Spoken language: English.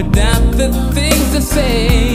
forgot the things to say